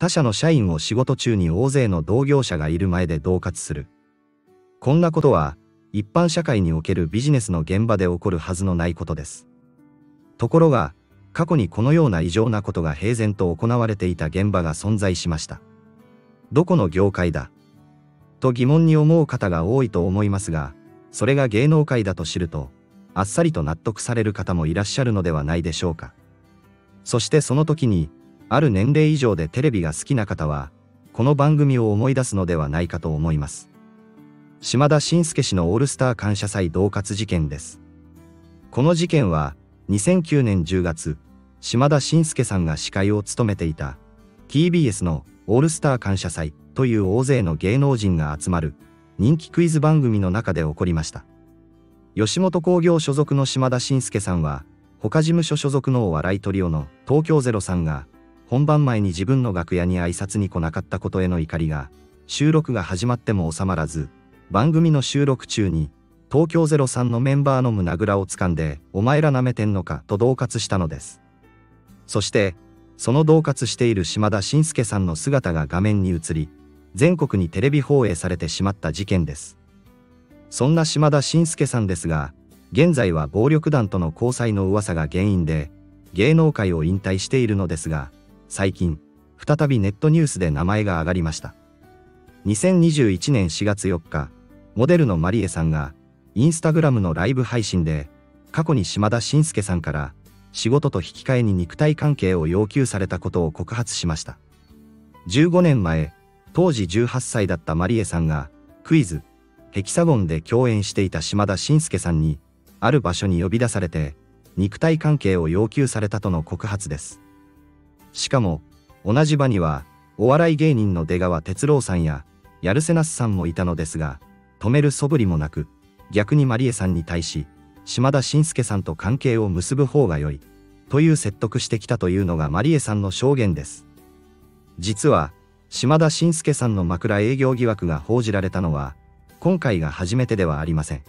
他社の社員を仕事中に大勢の同業者がいる前で恫喝する。こんなことは、一般社会におけるビジネスの現場で起こるはずのないことです。ところが、過去にこのような異常なことが平然と行われていた現場が存在しました。どこの業界だ？と疑問に思う方が多いと思いますが、それが芸能界だと知ると、あっさりと納得される方もいらっしゃるのではないでしょうか。そしてその時に、ある年齢以上でテレビが好きな方は、この番組を思い出すのではないかと思います。島田紳介氏のオールスター感謝祭同喝事件です。この事件は、2009年10月、島田紳介さんが司会を務めていた、TBS のオールスター感謝祭という大勢の芸能人が集まる人気クイズ番組の中で起こりました。吉本興業所属の島田紳介さんは、他事務所所属のお笑いトリオの東京ゼロさんが、本番前に自分の楽屋に挨拶に来なかったことへの怒りが、収録が始まっても収まらず、番組の収録中に、東京ゼロさんのメンバーの胸ぐらを掴んで、お前ら舐めてんのかと恫喝したのです。そして、その恫喝している島田紳介さんの姿が画面に映り、全国にテレビ放映されてしまった事件です。そんな島田紳介さんですが、現在は暴力団との交際の噂が原因で、芸能界を引退しているのですが、最近、再びネットニュースで名前が挙がりました。2021年4月4日、モデルのマリエさんが、インスタグラムのライブ配信で、過去に島田紳介さんから、仕事と引き換えに肉体関係を要求されたことを告発しました。15年前、当時18歳だったマリエさんが、クイズ、ヘキサゴンで共演していた島田紳介さんに、ある場所に呼び出されて、肉体関係を要求されたとの告発です。しかも、同じ場には、お笑い芸人の出川哲郎さんや、ヤルセナスさんもいたのですが、止める素振りもなく、逆にマリエさんに対し、島田紳介さんと関係を結ぶ方が良い、という説得してきたというのがマリエさんの証言です。実は、島田紳介さんの枕営業疑惑が報じられたのは、今回が初めてではありません。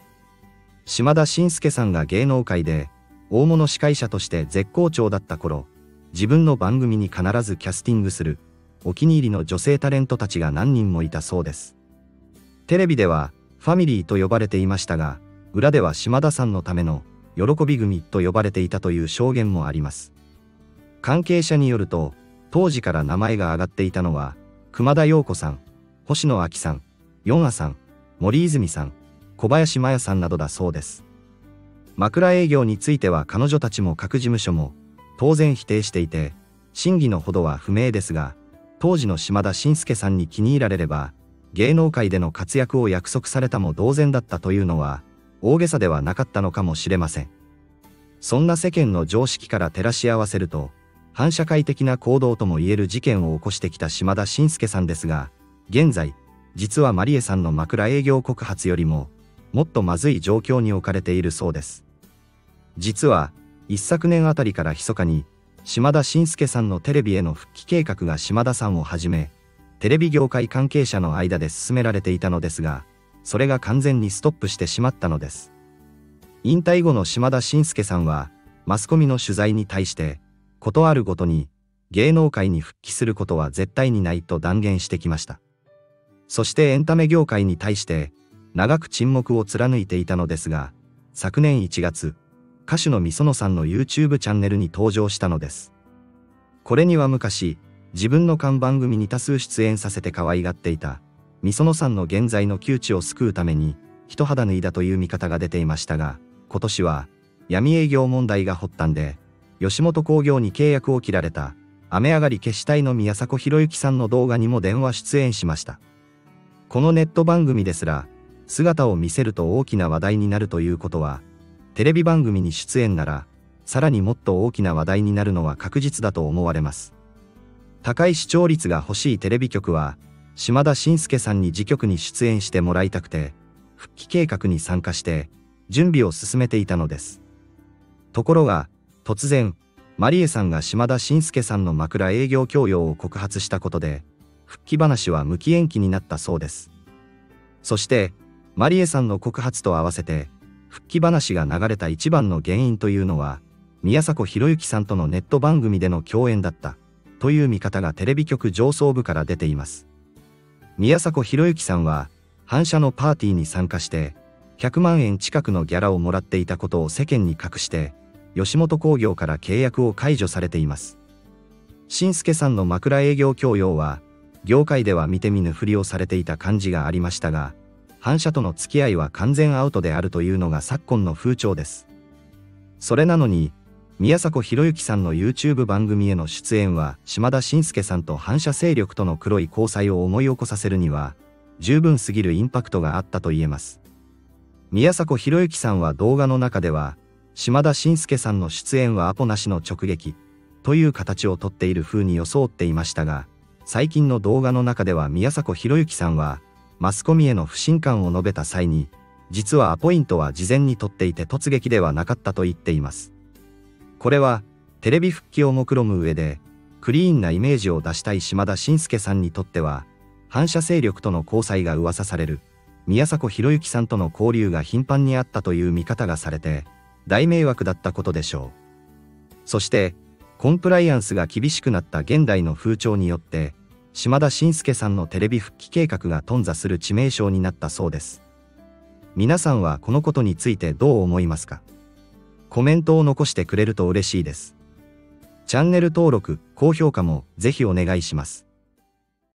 島田紳介さんが芸能界で大物司会者として絶好調だった頃、自分の番組に必ずキャスティングするお気に入りの女性タレントたちが何人もいたそうです。テレビではファミリーと呼ばれていましたが、裏では島田さんのための喜び組と呼ばれていたという証言もあります。関係者によると、当時から名前が挙がっていたのは、熊田陽子さん、星野亜紀さん、ヨンアさん、森泉さん、小林麻也さんなどだそうです。枕営業については彼女たちも各事務所も当然否定していて、真偽のほどは不明ですが、当時の島田紳介さんに気に入られれば、芸能界での活躍を約束されたも同然だったというのは、大げさではなかったのかもしれません。そんな世間の常識から照らし合わせると、反社会的な行動とも言える事件を起こしてきた島田紳介さんですが、現在、実はマリエさんの枕営業告発よりも、もっとまずい状況に置かれているそうです。実は、一昨年あたりから密かに、島田紳介さんのテレビへの復帰計画が島田さんをはじめ、テレビ業界関係者の間で進められていたのですが、それが完全にストップしてしまったのです。引退後の島田紳介さんは、マスコミの取材に対して、ことあるごとに、芸能界に復帰することは絶対にないと断言してきました。そしてエンタメ業界に対して、長く沈黙を貫いていたのですが、昨年1月、歌手のみそのさんの YouTube チャンネルに登場したのです。これには昔、自分の看番組に多数出演させて可愛がっていた、みそのさんの現在の窮地を救うために、一肌脱いだという見方が出ていましたが、今年は、闇営業問題が発端で、吉本興業に契約を切られた、雨上がり消したいの宮迫博之さんの動画にも電話出演しました。このネット番組ですら、姿を見せると大きな話題になるということは、テレビ番組に出演なら、さらにもっと大きな話題になるのは確実だと思われます。高い視聴率が欲しいテレビ局は、島田紳介さんに自局に出演してもらいたくて、復帰計画に参加して、準備を進めていたのです。ところが、突然、マリエさんが島田紳介さんの枕営業強要を告発したことで、復帰話は無期延期になったそうです。そして、マリエさんの告発と合わせて、復帰話が流れた一番の原因というのは、宮迫博之さんとのネット番組での共演だった、という見方がテレビ局上層部から出ています。宮迫博之さんは、反社のパーティーに参加して、100万円近くのギャラをもらっていたことを世間に隠して、吉本興業から契約を解除されています。新助さんの枕営業強要は、業界では見て見ぬふりをされていた感じがありましたが、反社との付き合いは完全アウトであるというのが昨今の風潮です。それなのに、宮迫博之さんの YouTube 番組への出演は島田紳介さんと反射勢力との黒い交際を思い起こさせるには十分すぎるインパクトがあったと言えます。宮迫博之さんは動画の中では島田紳介さんの出演はアポなしの直撃という形をとっている風に装っていましたが最近の動画の中では宮迫博之さんはマスコミへの不信感を述べた際に実はアポイントは事前に取っていて突撃ではなかったと言っています。これは、テレビ復帰を目論む上で、クリーンなイメージを出したい島田紳介さんにとっては、反射勢力との交際が噂される、宮迫博之さんとの交流が頻繁にあったという見方がされて、大迷惑だったことでしょう。そして、コンプライアンスが厳しくなった現代の風潮によって、島田紳介さんのテレビ復帰計画が頓挫する致命傷になったそうです。皆さんはこのことについてどう思いますか？コメントを残してくれると嬉しいです。チャンネル登録、高評価もぜひお願いします。